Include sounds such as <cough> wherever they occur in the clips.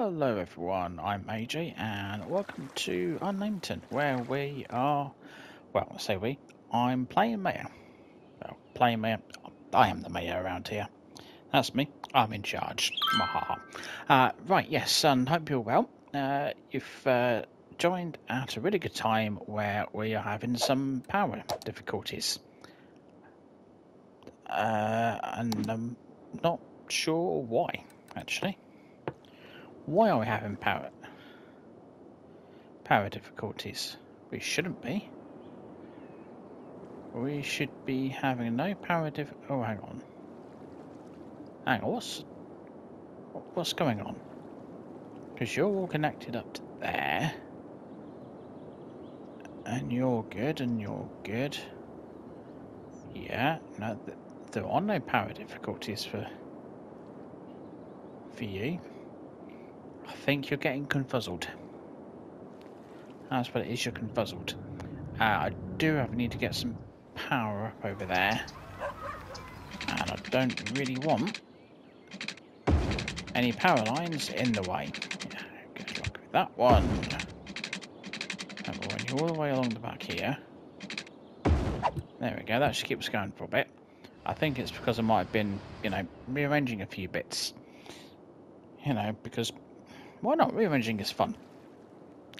Hello everyone, I'm AJ and welcome to Unnameton where we are, well say we, I'm playing mayor. Well, playing mayor, I am the mayor around here. That's me, I'm in charge. Uh, right, yes, and hope you're well. Uh, you've uh, joined at a really good time where we are having some power difficulties. Uh, and I'm not sure why, actually. Why are we having power power difficulties? We shouldn't be. We should be having no power diff. Oh, hang on. Hang on. What's what's going on? Because you're all connected up to there, and you're good, and you're good. Yeah. No, th there are no power difficulties for for you. I think you're getting confuzzled. That's what it is, you're confuzzled. Uh, I do have need to get some power up over there. And I don't really want any power lines in the way. Yeah, good luck with that one. And we'll run you all the way along the back here. There we go, that just keeps going for a bit. I think it's because I might have been, you know, rearranging a few bits. You know, because why not? Rearranging is fun.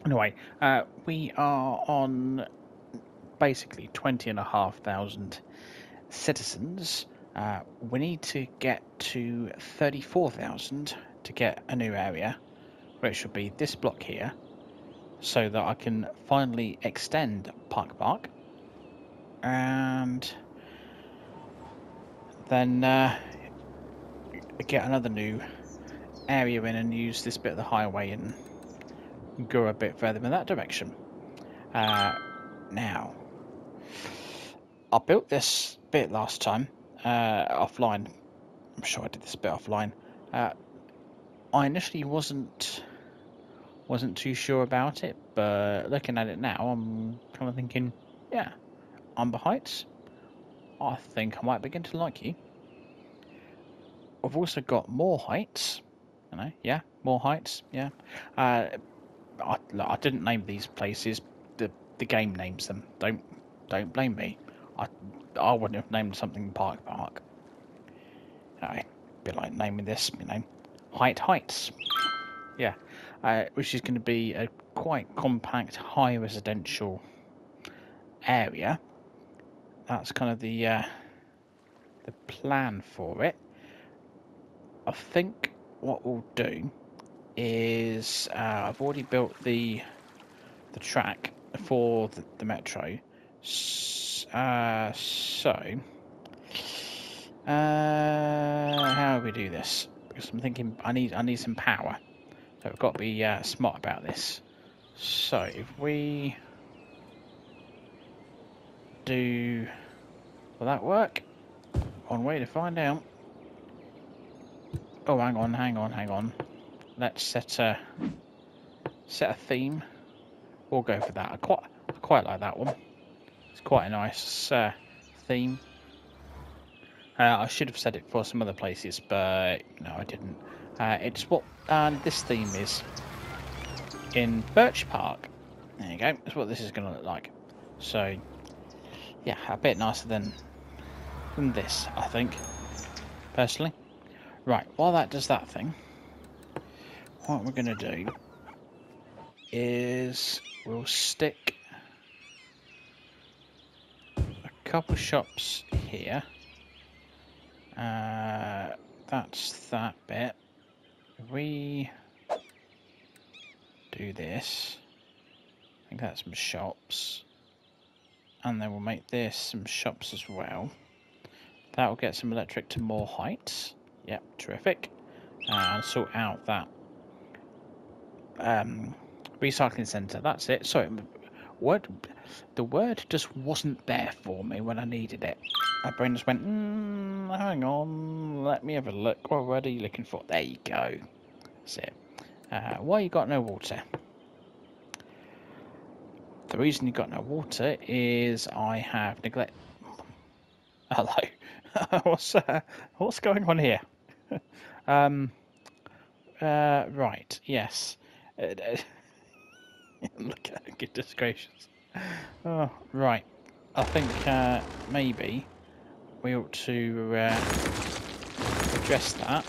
Anyway, uh, we are on basically 20 and a half thousand citizens. Uh, we need to get to 34,000 to get a new area, which should be this block here, so that I can finally extend Park Park. And then uh, get another new area in and use this bit of the highway and go a bit further in that direction. Uh, now, I built this bit last time uh, offline. I'm sure I did this bit offline. Uh, I initially wasn't wasn't too sure about it, but looking at it now, I'm kind of thinking, yeah, Umber Heights. I think I might begin to like you. I've also got more heights you know, yeah, more heights, yeah. Uh, I, I didn't name these places. The the game names them. Don't don't blame me. I I wouldn't have named something Park Park. a bit like naming this, you know, Height Heights. Yeah, uh, which is going to be a quite compact, high residential area. That's kind of the uh, the plan for it. I think what we'll do is uh, I've already built the the track for the, the metro. Uh, so, uh, how do we do this? Because I'm thinking I need I need some power, so we've got to be uh, smart about this. So if we do, will that work? One way to find out. Oh, hang on, hang on, hang on. Let's set a set a theme. We'll go for that. I quite I quite like that one. It's quite a nice uh, theme. Uh, I should have said it for some other places, but no, I didn't. Uh, it's what uh, this theme is in Birch Park. There you go. That's what this is going to look like. So, yeah, a bit nicer than than this, I think, personally. Right, while that does that thing, what we're going to do is we'll stick a couple shops here. Uh, that's that bit. we do this, I think that's some shops. And then we'll make this some shops as well. That will get some electric to more heights. Yep, terrific. And sort out that um, recycling centre. That's it. Sorry, word. The word just wasn't there for me when I needed it. My brain just went, mm, hang on, let me have a look. What word are you looking for? There you go. That's it. Uh, why you got no water? The reason you got no water is I have neglect. <laughs> Hello. <laughs> what's uh, what's going on here? <laughs> um, Uh, right. Yes. Uh, <laughs> look at. Goodness gracious. Oh, right. I think uh, maybe we ought to uh, address that.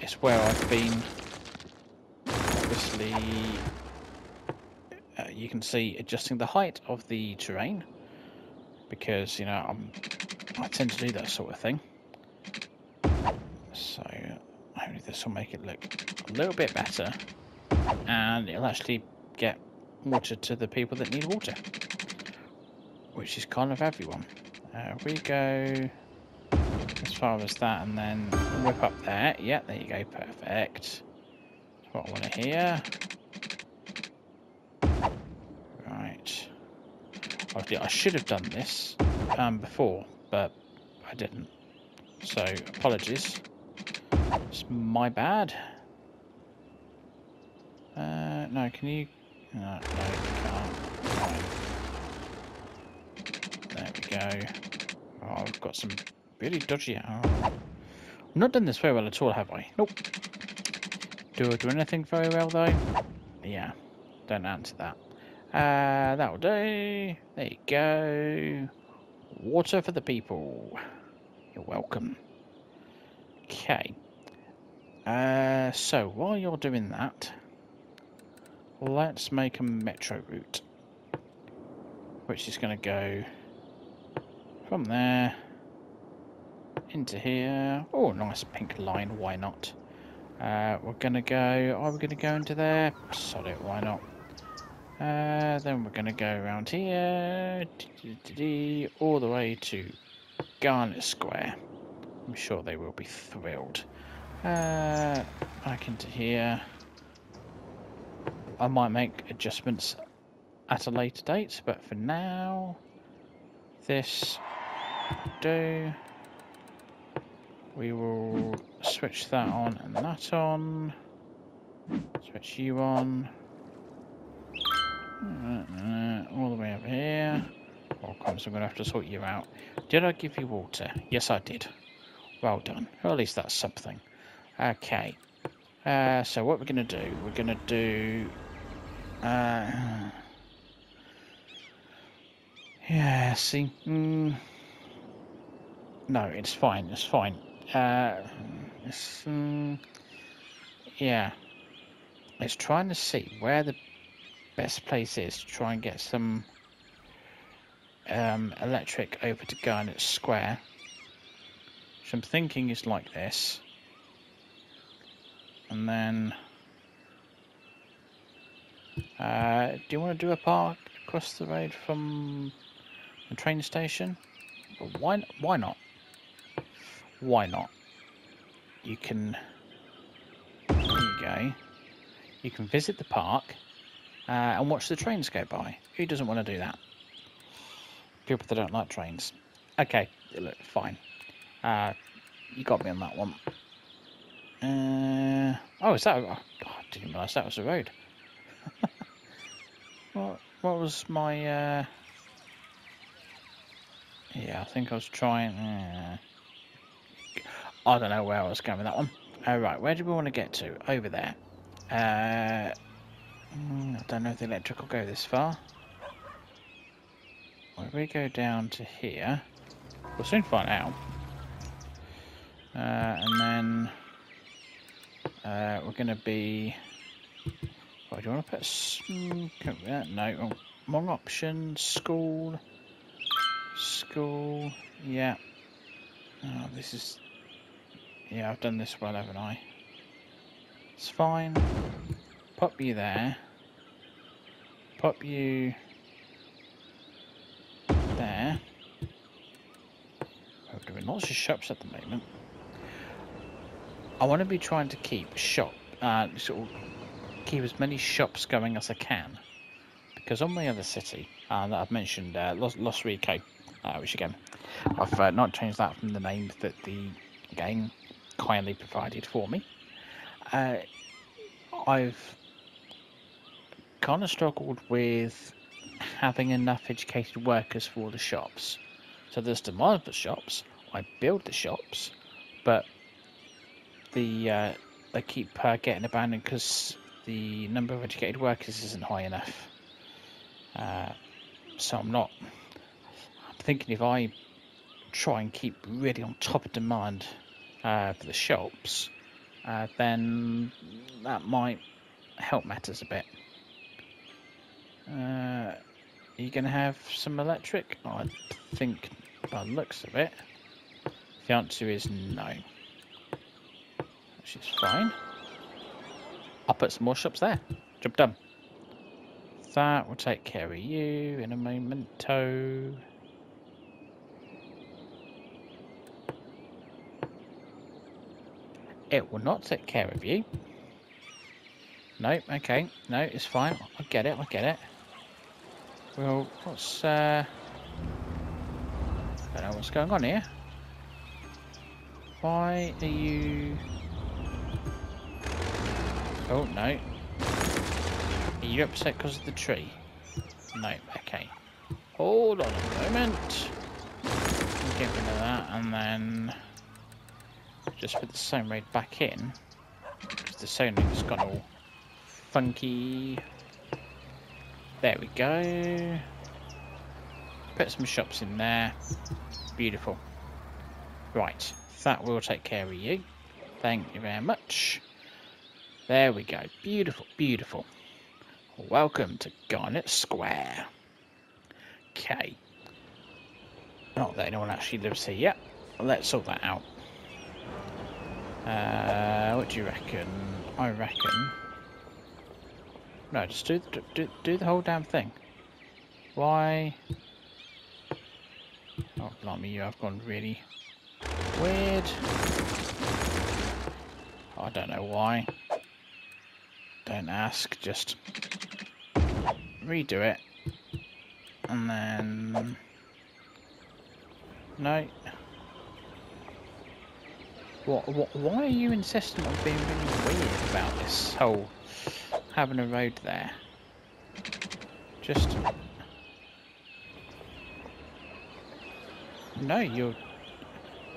It's where I've been. Obviously, uh, you can see adjusting the height of the terrain because you know I'm, I tend to do that sort of thing. Hopefully this will make it look a little bit better, and it'll actually get water to the people that need water, which is kind of everyone. Uh, we go as far as that and then whip up there. Yeah, there you go, perfect. What I want to hear. Right. I should have done this um, before, but I didn't. So, apologies. It's my bad. Uh, no, can you... No, no. Fine. There we go. Oh, I've got some really dodgy... Oh. I've not done this very well at all, have I? Nope. Do I do anything very well, though? Yeah. Don't answer that. Uh, that'll do. There you go. Water for the people. You're welcome. Okay. Uh, so, while you're doing that, let's make a metro route. Which is going to go from there into here. Oh, nice pink line, why not? Uh, we're going to go, are we going to go into there? Solid, why not? Uh, then we're going to go around here, all the way to Garnet Square. I'm sure they will be thrilled. Uh, back into here. I might make adjustments at a later date, but for now, this do. We will switch that on and that on. Switch you on. Uh, all the way up here. Well, comes, I'm going to have to sort you out. Did I give you water? Yes, I did. Well done. Or at least that's something. Okay. Uh, so what we're going to do, we're going to do... Uh, yeah, see... Mm, no, it's fine, it's fine. Uh, it's, mm, yeah. It's trying to see where the best place is to try and get some um, electric over to Garnet Square. Which I'm thinking is like this. And then... Uh, do you want to do a park across the road from the train station? why, why not? Why not? You can... There you go. You can visit the park uh, and watch the trains go by. Who doesn't want to do that? People that don't like trains. Okay, look, fine. Uh, you got me on that one. Uh, oh, is that? A, Oh, I didn't realise that was a road. <laughs> what? What was my? Uh... Yeah, I think I was trying. Uh... I don't know where I was going with that one. All right, where do we want to get to? Over there. Uh, Mm, I don't know if the electric will go this far. Well, if we go down to here, we'll soon find out. Uh, and then uh, we're going to be... Oh, do you want to put... Uh, no, oh, wrong option. School. School. Yeah. Oh, this is... Yeah, I've done this well, haven't I? It's fine. Pop you there pop you there. We're doing lots of shops at the moment. I want to be trying to keep shop, uh, sort of keep as many shops going as I can. Because on my other city uh, that I've mentioned, uh, Los, Los Rico, uh, which again, I've uh, not changed that from the name that the game kindly provided for me. Uh, I've kind of struggled with having enough educated workers for the shops. So there's demand for shops. I build the shops, but the uh, they keep uh, getting abandoned because the number of educated workers isn't high enough. Uh, so I'm not. I'm thinking if I try and keep really on top of demand uh, for the shops, uh, then that might help matters a bit. Uh, are you going to have some electric? I think by looks of it, the answer is no. Which is fine. I'll put some more shops there. Job done. That will take care of you in a momento. It will not take care of you. No, okay. No, it's fine. I get it, I get it. Well, what's, uh... I don't know what's going on here. Why are you... Oh, no. Are you upset because of the tree? No, okay. Hold on a moment. Get rid of that, and then... Just put the same raid back in. Because the zoning's gone all funky. There we go. Put some shops in there. Beautiful. Right, that will take care of you. Thank you very much. There we go. Beautiful, beautiful. Welcome to Garnet Square. Okay. Not that anyone actually lives here yet. Let's sort that out. Uh, what do you reckon? I reckon no, just do, do, do the whole damn thing. Why? Oh, blimey, you have gone really weird. I don't know why. Don't ask, just redo it. And then... No. What, what, why are you insisting on being really weird about this whole having a road there. Just... No, you're...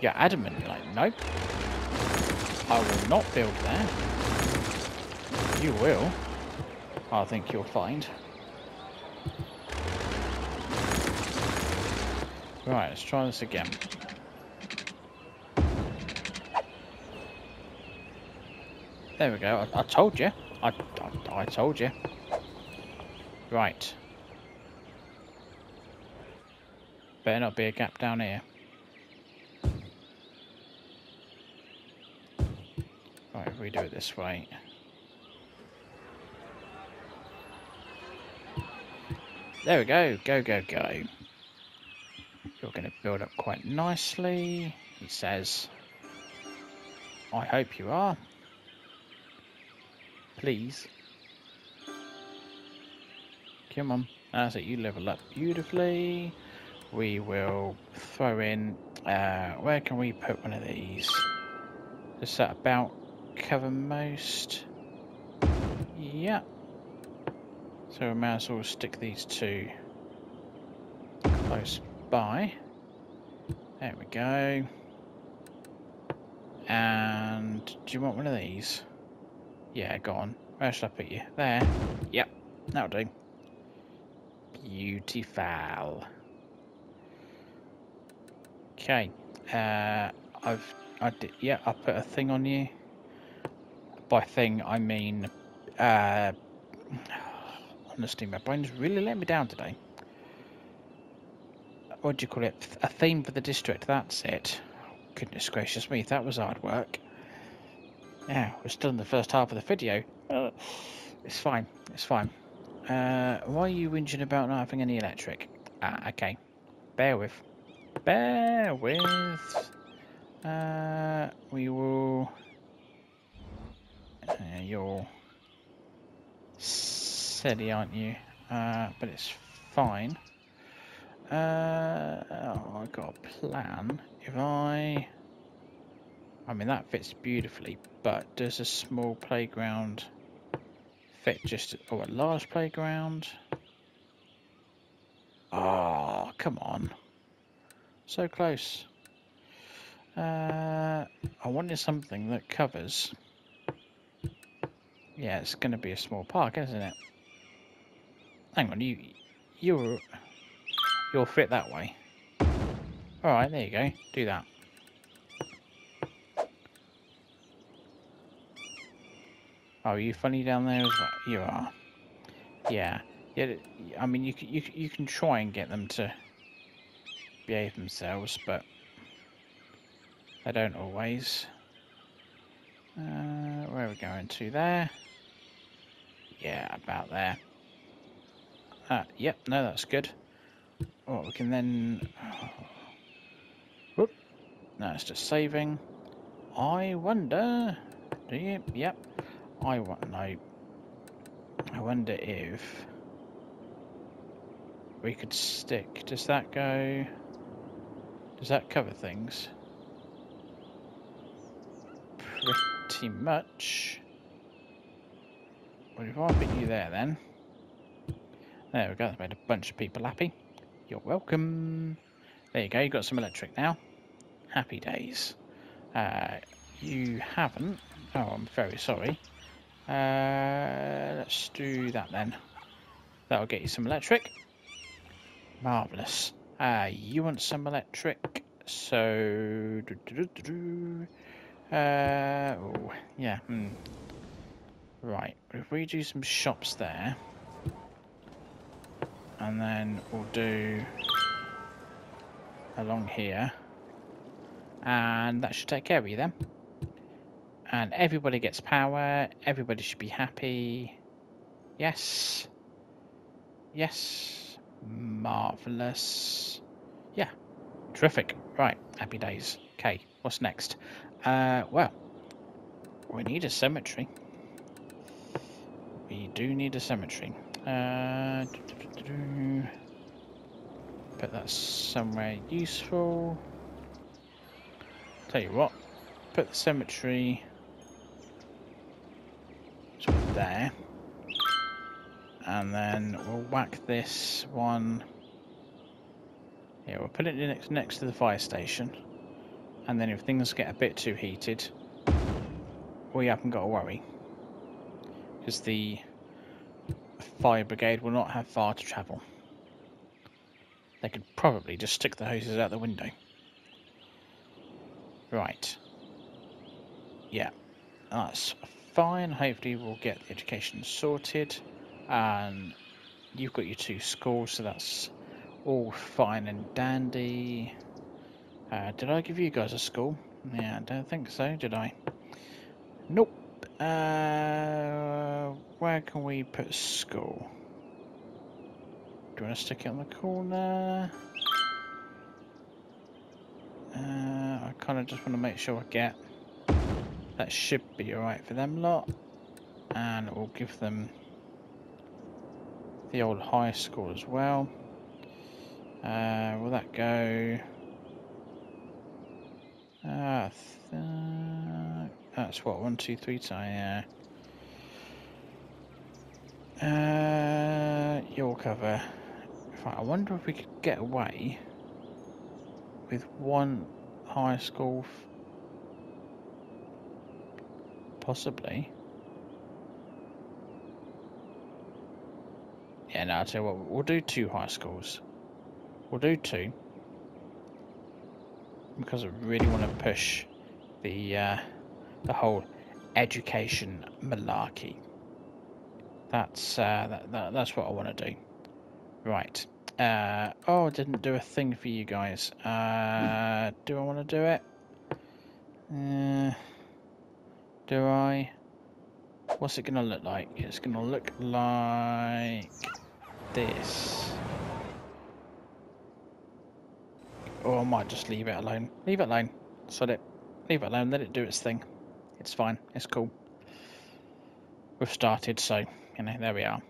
You're adamant, like, nope. I will not build there. You will. I think you'll find. Right, let's try this again. There we go, I, I told you. I, I, I told you. Right. Better not be a gap down here. Right, we do it this way. There we go, go, go, go. You're going to build up quite nicely, he says. I hope you are. Please. Come on. That's it, you level up beautifully. We will throw in, uh, where can we put one of these? Does that about cover most? Yeah. So we might as well stick these two close by. There we go. And do you want one of these? Yeah, go on. Where should I put you? There. Yep, that'll do. Beautiful. Okay. Uh, I've, I did, yeah, I put a thing on you. By thing, I mean, uh, Honestly, my brain's really let me down today. What do you call it? A theme for the district, that's it. Goodness gracious me, that was hard work. Yeah, we're still in the first half of the video. It's fine, it's fine. Uh, why are you whinging about not having any electric? Ah, okay. Bear with. Bear with. Uh, we will... Uh, you'll... 30, aren't you? Uh, but it's fine. Uh, oh, I've got a plan. If I... I mean, that fits beautifully, but does a small playground fit just... Or a large playground? Oh, come on. So close. Uh, I wanted something that covers... Yeah, it's going to be a small park, isn't it? Hang on, you, you're, you'll fit that way. All right, there you go. Do that. Oh, you funny down there as well? You are. Yeah. Yeah. I mean, you can, you you can try and get them to behave themselves, but they don't always. Uh, where are we going to there? Yeah, about there. Ah, yep, no, that's good. Oh, we can then... Whoop. No, it's just saving. I wonder... Do you? Yep. I want... No. I wonder if... We could stick... Does that go... Does that cover things? Pretty much. Well, if I put you there then... There we go, made a bunch of people happy. You're welcome. There you go, you've got some electric now. Happy days. Uh, you haven't. Oh, I'm very sorry. Uh, let's do that then. That'll get you some electric. Marvellous. Uh, you want some electric, so... Doo -doo -doo uh, oh, yeah. Hmm. Right, if we do some shops there, and then we'll do along here, and that should take care of you then. And everybody gets power, everybody should be happy. Yes. Yes. Marvellous. Yeah. Terrific. Right, happy days. Okay, what's next? Uh, well, we need a cemetery. We do need a cemetery. Uh, put that somewhere useful. Tell you what, put the cemetery there. And then we'll whack this one. Yeah, we'll put it next, next to the fire station. And then if things get a bit too heated, we haven't got to worry because the fire brigade will not have far to travel. They could probably just stick the hoses out the window. Right. Yeah, that's fine. Hopefully we'll get the education sorted. And you've got your two schools, so that's all fine and dandy. Uh, did I give you guys a school? Yeah, I don't think so, did I? Nope. Uh, where can we put school? Do you want to stick it on the corner? Uh, I kind of just want to make sure I get... That should be alright for them lot. And we'll give them the old high school as well. Uh, will that go... Uh, that's what, one, two, three yeah. Uh, your cover. I wonder if we could get away with one high school. Possibly. Yeah, no, I'll tell you what, we'll do two high schools. We'll do two. Because I really want to push the uh, the whole education malarkey. That's uh, that, that, that's what I want to do. Right. Uh, oh, I didn't do a thing for you guys. Uh, do I want to do it? Uh, do I? What's it going to look like? It's going to look like this. Or I might just leave it alone. Leave it alone. Sod it. Leave it alone. Let it do its thing. It's fine. It's cool. We've started, so, you know, there we are.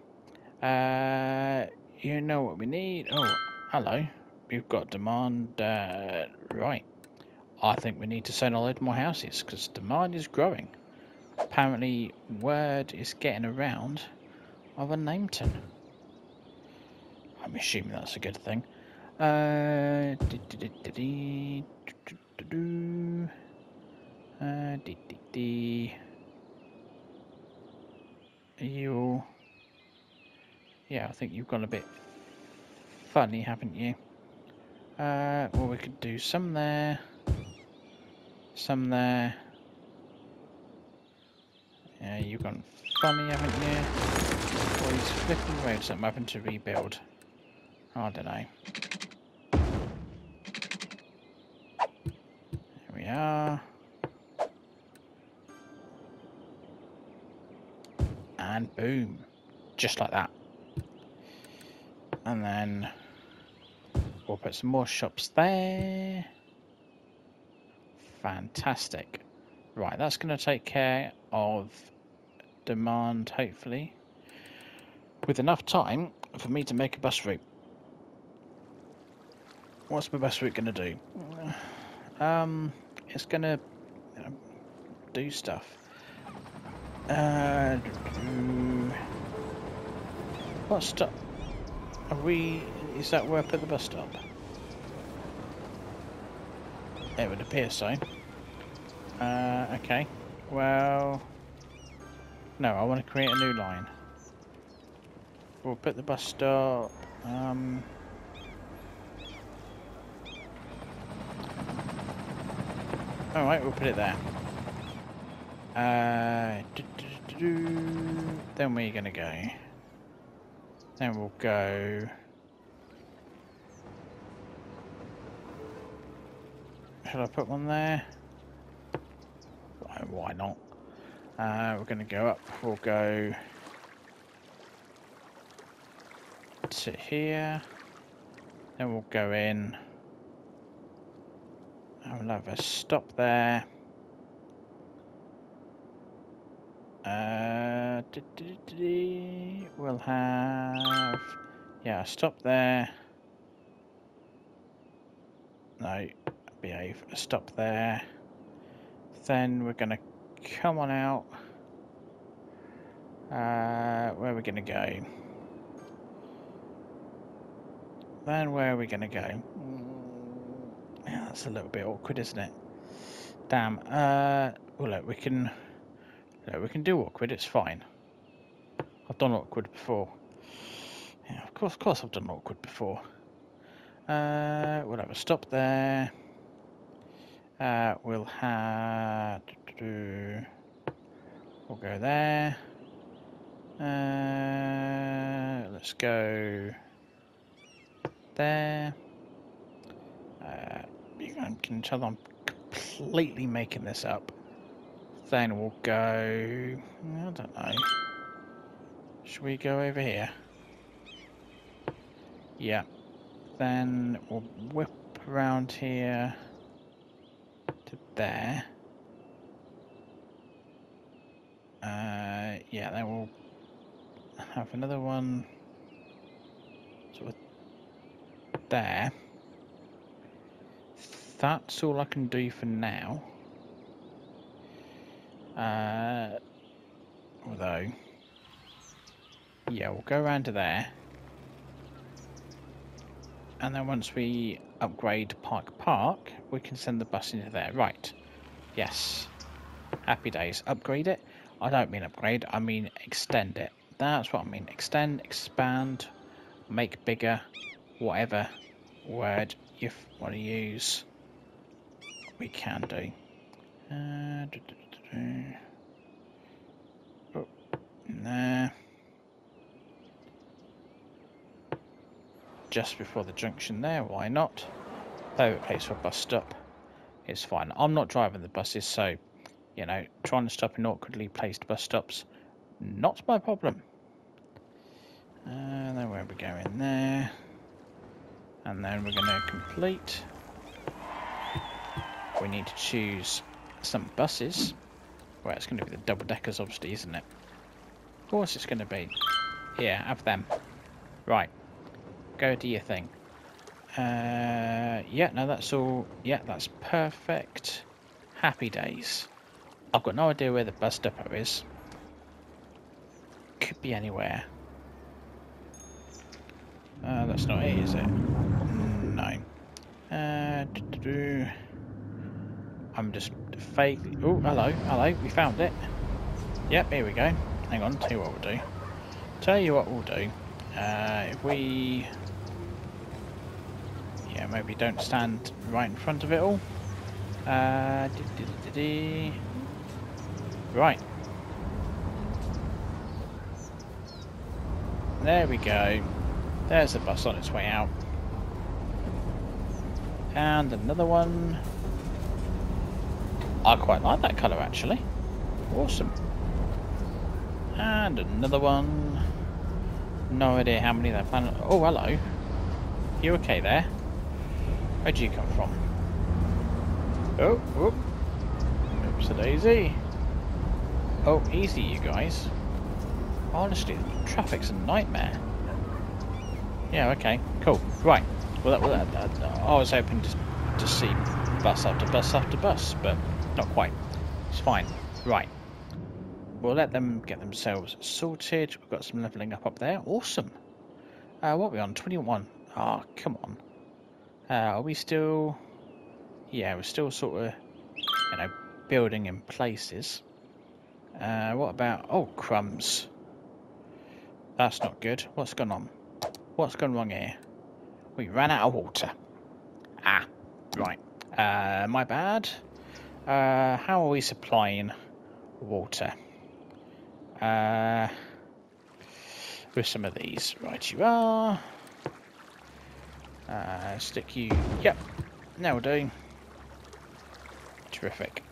Uh, you know what we need? Oh, hello. We've got demand. Uh, right. I think we need to send a load more houses, because demand is growing. Apparently, word is getting around of Unnameton. I'm assuming that's a good thing. Uh, uh, dee, dee, you... Yeah, I think you've gone a bit funny, haven't you? Uh, well, we could do some there, some there. Yeah, you've gone funny, haven't you? Or these flipping roads I'm having to rebuild. I don't know. There we are. And boom. Just like that. And then we'll put some more shops there. Fantastic. Right, that's going to take care of demand, hopefully. With enough time for me to make a bus route. What's my bus route going to do? Um, it's going to do stuff. Uh, what stop? Are we? Is that where I put the bus stop? It would appear so. Uh, okay. Well, no, I want to create a new line. We'll put the bus stop. Um, all right, we'll put it there. Uh, then are you gonna go? Then we'll go. Should I put one there? Why not? Uh, we're going to go up. We'll go to here. Then we'll go in. We'll have a stop there. Uh, we'll have yeah, stop there. No, behave. Stop there. Then we're gonna come on out. Uh, where are we gonna go? Then where are we gonna go? Yeah, that's a little bit awkward, isn't it? Damn. Uh, well, look, we can. Look, we can do awkward. It's fine. I've done awkward before. Yeah, of course, of course, I've done awkward before. Uh, whatever. Stop there. Uh, we'll have to. We'll go there. Uh, let's go there. Uh, you can tell I'm completely making this up. Then we'll go. I don't know. Should we go over here? Yeah. Then we'll whip around here to there. Uh, yeah, then we'll have another one sort of there. That's all I can do for now. Uh, although, yeah, we'll go around to there. And then once we upgrade Park Park, we can send the bus into there. Right. Yes. Happy days. Upgrade it? I don't mean upgrade, I mean extend it. That's what I mean. Extend, expand, make bigger, whatever word you want to use, we can do. Uh, do, oh, there. Just before the junction there, why not? Favorite place for a bus stop. It's fine. I'm not driving the buses, so you know, trying to stop in awkwardly placed bus stops, not my problem. And uh, then where we go in there. And then we're going to complete. We need to choose some buses. Well, it's going to be the double deckers, obviously, isn't it? Of course it's going to be. Yeah, have them. Right. Go do your thing. Uh, yeah, no, that's all. Yeah, that's perfect. Happy days. I've got no idea where the bus depot is. Could be anywhere. Uh, that's not it, is it? No. Uh. I'm just fake. Oh, hello, hello. We found it. Yep, here we go. hang on, tell you what we'll do. Tell you what we'll do. Uh, if we... Yeah, maybe don't stand right in front of it all. Uh, right. There we go. There's the bus on its way out. And another one. I quite like that colour actually. Awesome. And another one. No idea how many they're planning. Oh, hello. You okay there? Where'd you come from? Oh, oh. Oops a daisy. Oh, easy you guys. Honestly, traffic's a nightmare. Yeah, okay, cool. Right. Well, that, well that, that, uh, I was hoping to, to see bus after bus after bus, but not quite. It's fine. Right. We'll let them get themselves sorted. We've got some levelling up up there. Awesome. Uh, what are we on? 21. Ah, oh, come on. Uh, are we still... Yeah, we're still sort of, you know, building in places. Uh, what about... Oh, crumbs. That's not good. What's gone on? What's gone wrong here? We ran out of water. Ah, right. Uh, my bad. Uh, how are we supplying water? Uh, with some of these. Right, you are. Uh, stick you. Yep. Now we're doing. Terrific.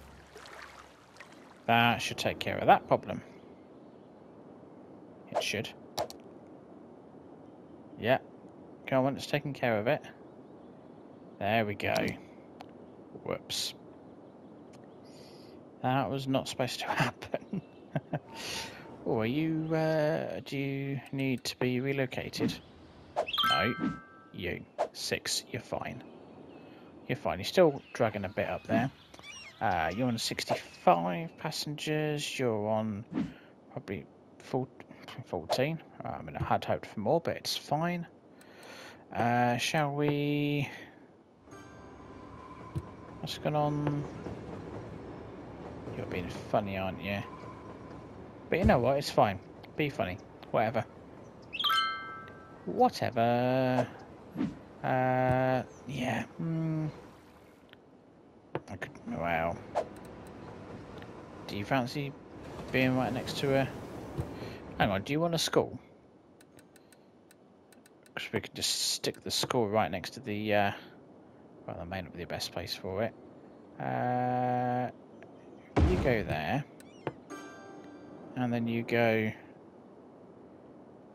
That should take care of that problem. It should. Yeah. Go on, it's taking care of it. There we go. Whoops. That was not supposed to <laughs> happen. <laughs> oh, are you, uh, do you need to be relocated? No. You. Six. You're fine. You're fine. You're still dragging a bit up there. Uh, you're on 65 passengers. You're on probably <laughs> 14. I mean, I had hoped for more, but it's fine. Uh, shall we... What's going on? You're being funny, aren't you? But you know what? It's fine. Be funny. Whatever. Whatever. Uh, yeah. Mm. I could. Wow. Do you fancy being right next to her? Hang on. Do you want a school? Because we could just stick the school right next to the. Uh, well, that may not be the best place for it. Uh, you go there. And then you go...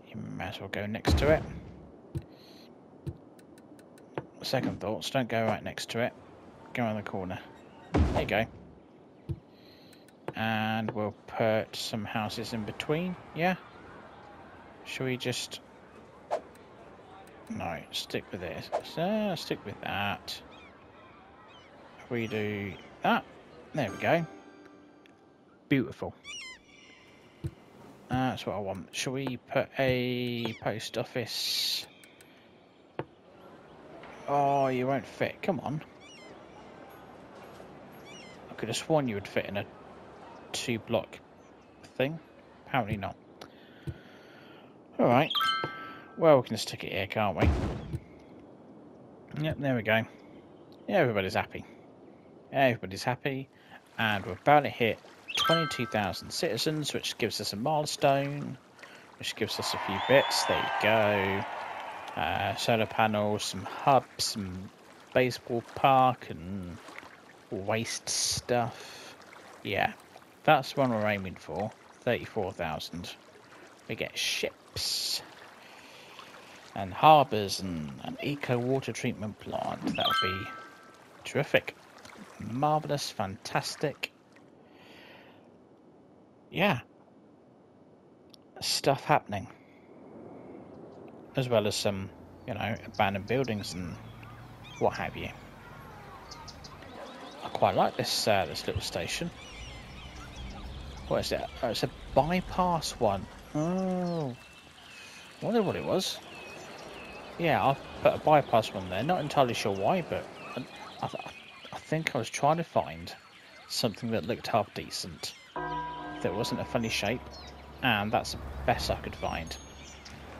You might as well go next to it. Second thoughts, don't go right next to it. Go around the corner. There you go. And we'll put some houses in between, yeah? Shall we just... No, stick with this. So, stick with that. We do that, there we go. Beautiful. That's what I want. Shall we put a post office? Oh, you won't fit. Come on. I could have sworn you would fit in a two block thing. Apparently not. Alright. Well, we can stick it here, can't we? Yep, there we go. Yeah, everybody's happy. Everybody's happy. And we're about to hit 22,000 citizens, which gives us a milestone, which gives us a few bits. There you go. Uh, solar panels, some hubs, some baseball park, and waste stuff. Yeah, that's what we're aiming for. 34,000. We get ships and harbours and an eco water treatment plant. That would be terrific. Marvellous, fantastic yeah, stuff happening. As well as some, you know, abandoned buildings and what have you. I quite like this uh, this little station. What is it? Oh, it's a bypass one. Oh, I wonder what it was. Yeah, I'll put a bypass one there. Not entirely sure why, but I, I, I think I was trying to find something that looked half decent that wasn't a funny shape. and that's the best I could find.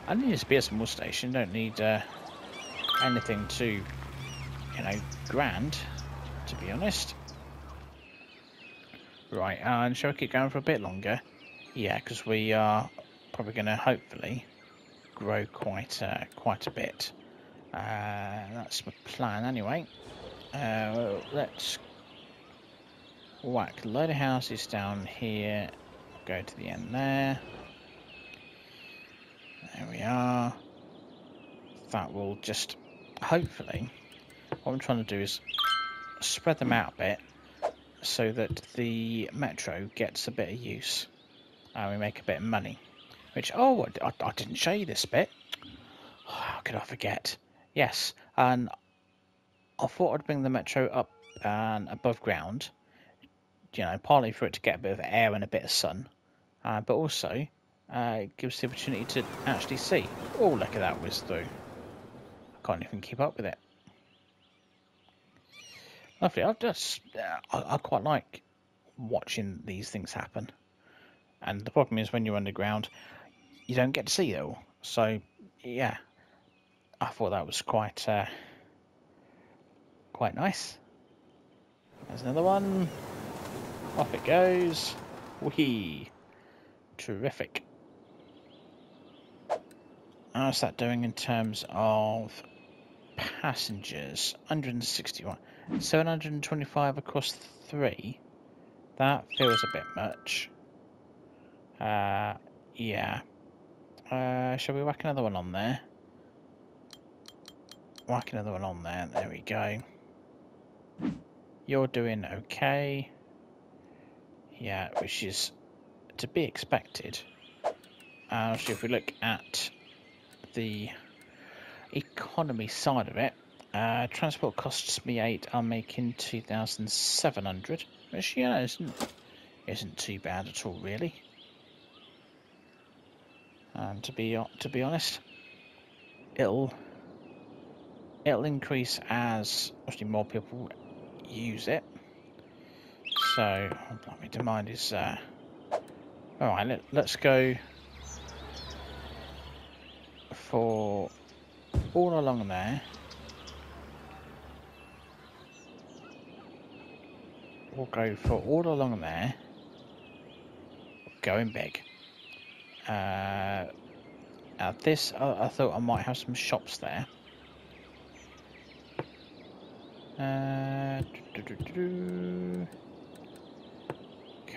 I need to be a small station, don't need uh, anything too, you know, grand, to be honest. Right, and shall we keep going for a bit longer? Yeah, because we are probably going to hopefully grow quite uh, quite a bit. Uh, that's my plan anyway. Uh, let's whack load of houses down here. Go to the end there. There we are. That will just hopefully. What I'm trying to do is spread them out a bit so that the metro gets a bit of use and we make a bit of money. Which, oh, I, I didn't show you this bit. Oh, how could I forget? Yes, and I thought I'd bring the metro up and above ground, you know, partly for it to get a bit of air and a bit of sun, uh, but also uh, it gives the opportunity to actually see. Oh, look at that whiz through. I can't even keep up with it. Lovely. I just, I, I quite like watching these things happen. And the problem is when you're underground, you don't get to see it all. So, yeah, I thought that was quite, uh, quite nice. There's another one. Off it goes. Whee! Terrific. How's that doing in terms of passengers? 161. 725 across three. That feels a bit much. Uh, yeah. Uh, shall we whack another one on there? Whack another one on there. There we go. You're doing okay. Yeah, which is to be expected. Uh, so if we look at the economy side of it, uh, transport costs me eight. I'm making two thousand seven hundred, which yeah isn't isn't too bad at all, really. And to be to be honest, it'll it'll increase as obviously more people use it. So, oh, me demand is uh, all right. Let, let's go for all along there. We'll go for all along there. Going big. Uh, now this, I, I thought I might have some shops there. Uh, doo -doo -doo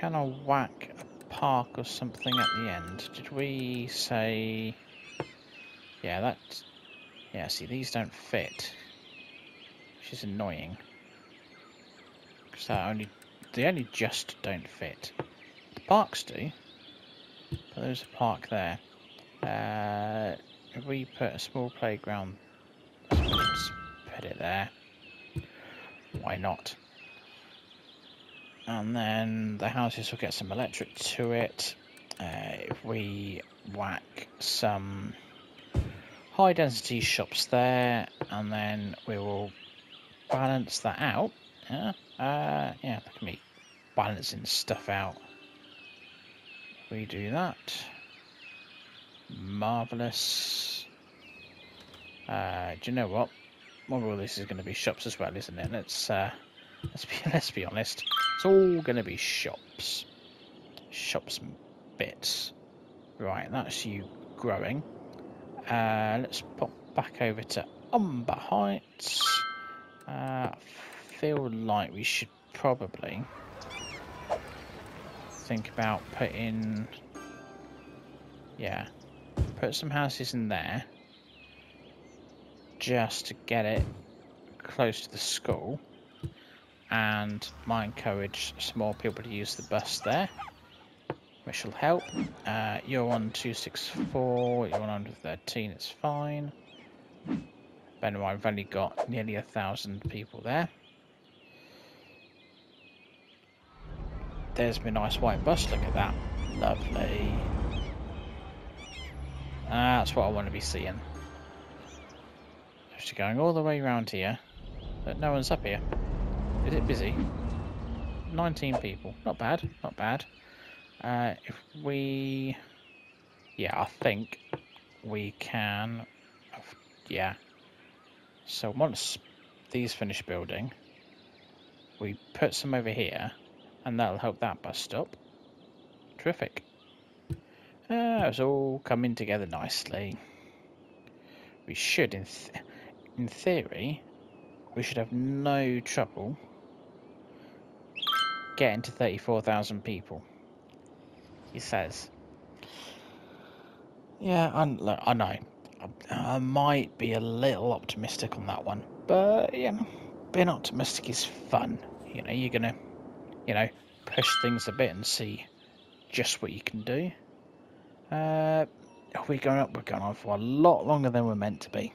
I whack a park or something at the end? Did we say... Yeah, that... Yeah, see, these don't fit. Which is annoying. Because only... They only just don't fit. The parks do. But there's a park there. Uh, if we put a small playground... Let's put it there. Why not? And then the houses will get some electric to it. Uh, if we whack some high density shops there, and then we will balance that out. Yeah, uh, yeah, look at me balancing stuff out. We do that. Marvelous. Uh, do you know what? Of this is going to be shops as well, isn't it? Let's uh, let's be <laughs> let's be honest. It's all going to be shops, shops and bits. Right, that's you growing. Uh, let's pop back over to Umber Heights. Uh, feel like we should probably think about putting, yeah, put some houses in there just to get it close to the school and might encourage some more people to use the bus there which will help. Uh, you're on 264 you're on 113 it's fine. Anyway I've only got nearly a thousand people there. There's my nice white bus look at that. Lovely. That's what I want to be seeing. After going all the way around here, but no one's up here. Is it busy? 19 people. Not bad, not bad. Uh, if we yeah, I think we can. Yeah. So once these finish building, we put some over here, and that'll help that bus stop. Terrific. Uh, it's all coming together nicely. We should, in, th in theory, we should have no trouble getting to 34,000 people. He says. Yeah, I, look, I know. I, I, might be a little optimistic on that one, but you know, being optimistic is fun. You know, you're gonna, you know, push things a bit and see just what you can do. Uh, we're going up. We're going on for a lot longer than we're meant to be.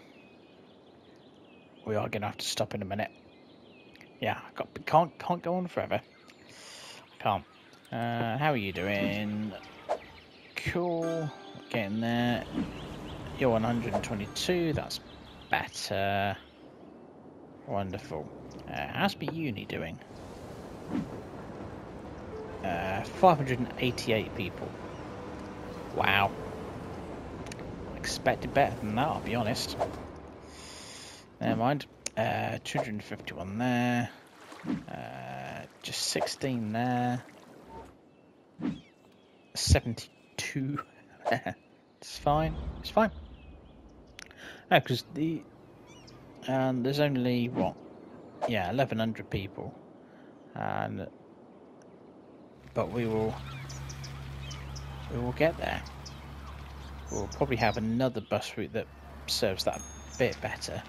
We are going to have to stop in a minute. Yeah, got, can't can't go on forever. Uh, how are you doing? Cool. Getting there. You're 122. That's better. Wonderful. Uh, how's the uni doing? Uh, 588 people. Wow. Expected better than that, I'll be honest. Never mind. Uh, 251 there. Uh, just 16 there. 72 <laughs> it's fine. It's fine. Because the... And there's only, what? Yeah, 1,100 people. And... But we will... We will get there. We'll probably have another bus route that serves that a bit better.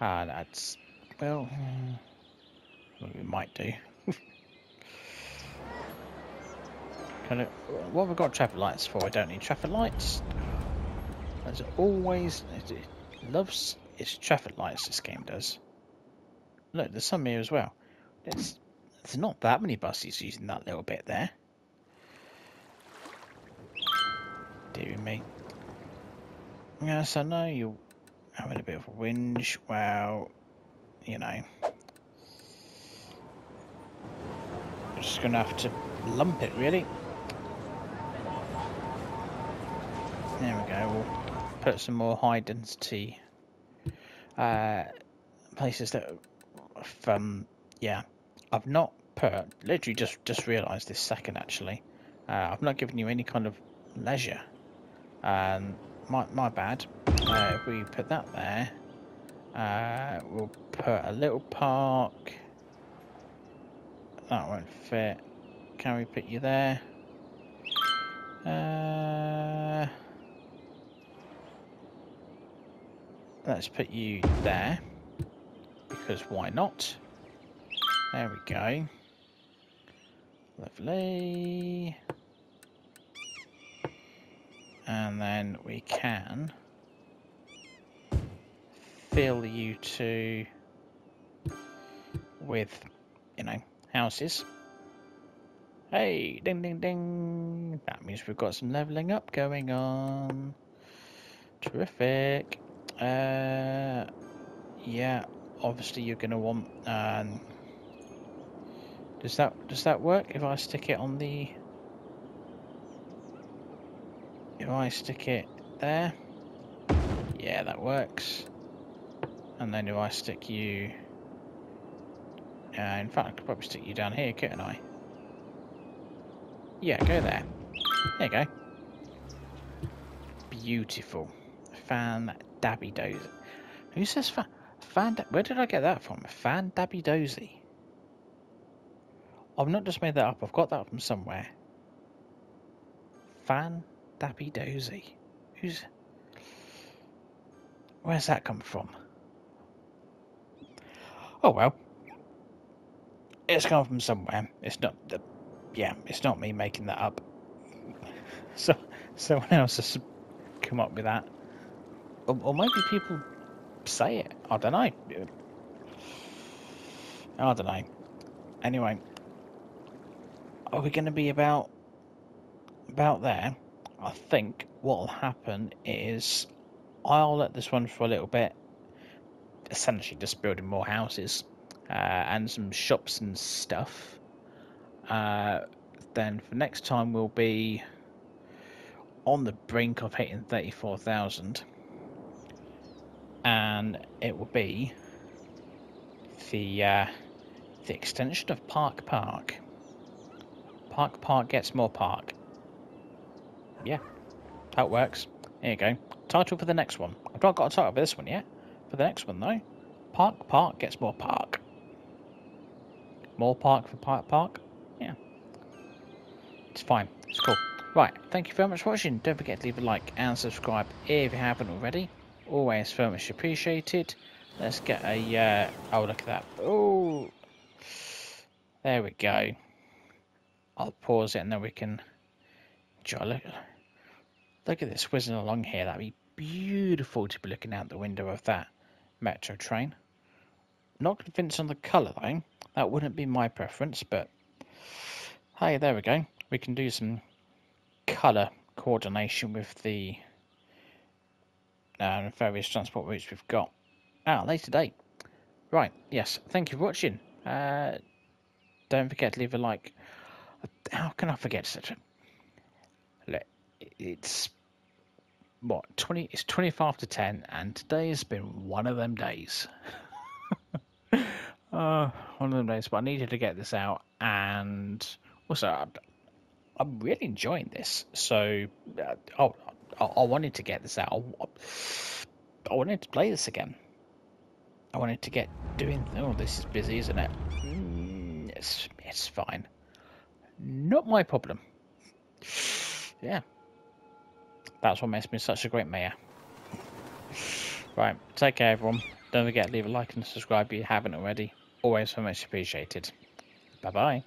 Ah, that's... Well... We might do. kind of... What have we got traffic lights for? I don't need traffic lights. As always... It loves its traffic lights, this game does. Look, there's some here as well. It's, there's not that many buses using that little bit there. Dear me. Yes, I know you're having a bit of a whinge. Well, you know. I'm just going to have to lump it, really. There we go. We'll put some more high density uh, places that, um, yeah, I've not put. Literally just just realised this second actually. Uh, I've not given you any kind of leisure. Um, my my bad. Uh, if we put that there, uh, we'll put a little park. That won't fit. Can we put you there? Uh, let's put you there. Because why not? There we go. Lovely. And then we can fill you two with, you know, houses. Hey, ding, ding, ding. That means we've got some leveling up going on. Terrific. Uh, yeah, obviously you're going to want... Um, does that does that work if I stick it on the... If I stick it there? Yeah, that works. And then if I stick you... Uh, in fact, I could probably stick you down here, couldn't I? Yeah, go there. There you go. Beautiful. Fan dabby dozy. Who says fan? Fan Where did I get that from? Fan dabby dozy. I've not just made that up. I've got that from somewhere. Fan dabby dozy. Who's... Where's that come from? Oh well. It's come from somewhere. It's not the yeah, it's not me making that up. <laughs> So someone else has come up with that. Or, or maybe people say it. I don't know. I don't know. Anyway, are we going to be about about there? I think what will happen is I'll let this one for a little bit. Essentially, just building more houses and some shops and stuff. Uh, then for next time we'll be on the brink of hitting 34,000. And it will be the uh, the extension of Park Park. Park Park gets more park. Yeah, that works. There you go. Title for the next one. I've not got a title for this one yet. For the next one though, Park Park gets more park. More park for Park Park. Yeah, it's fine. It's cool. Right, thank you very much for watching. Don't forget to leave a like and subscribe if you haven't already. Always very much appreciated. Let's get a, uh, oh look at that. Oh, there we go. I'll pause it and then we can enjoy. Look, look at this whizzing along here. That'd be beautiful to be looking out the window of that metro train. Not convinced on the colour though. That wouldn't be my preference, but hey, there we go. We can do some colour coordination with the uh, various transport routes we've got. Ah, later date. Right, yes, thank you for watching. Uh, don't forget to leave a like. How can I forget such a... It's... What, 20... It's 25 to 10, and today has been one of them days. <laughs> uh, one of them days, but I needed to get this out, and also, I, I'm really enjoying this, so uh, oh, I, I wanted to get this out. I wanted to play this again. I wanted to get doing. Oh, this is busy, isn't it? Mm, it's it's fine. Not my problem. Yeah, that's what makes me such a great mayor. Right, take care, everyone. Don't forget leave a like and subscribe if you haven't already. Always so much appreciated. Bye bye.